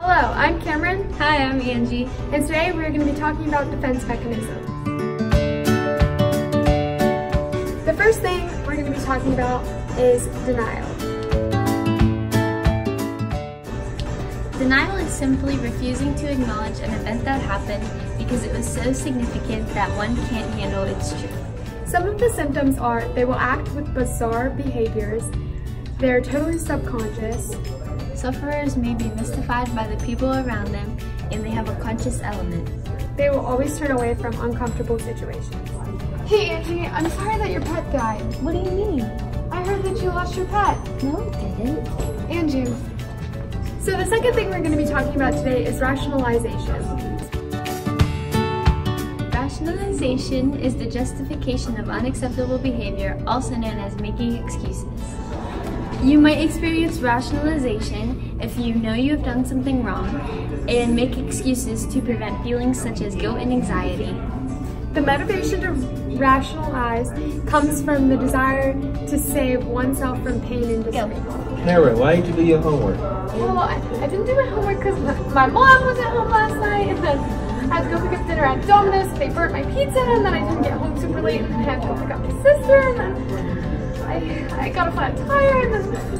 Hello, I'm Cameron, Hi, I'm Angie. and today we're going to be talking about defense mechanisms. The first thing we're going to be talking about is denial. Denial is simply refusing to acknowledge an event that happened because it was so significant that one can't handle its truth. Some of the symptoms are they will act with bizarre behaviors, they're totally subconscious, Sufferers may be mystified by the people around them, and they have a conscious element. they will always turn away from uncomfortable situations. Hey Angie, I'm sorry that your pet died. What do you mean? I heard that you lost your pet. No, it didn't. Angie. So the second thing we're going to be talking about today is rationalization. Rationalization is the justification of unacceptable behavior, also known as making excuses. You might experience rationalization if you know you have done something wrong and make excuses to prevent feelings such as guilt and anxiety. The motivation to rationalize comes from the desire to save oneself from pain and disappointment. Karen, why did you do your homework? Well, I, I didn't do my homework because my, my mom was at home last night, and then I had to go pick up dinner at Domino's. They burnt my pizza, and then I didn't get home super late, and then I had to go pick up my sister, and then I, I got a flat tire, and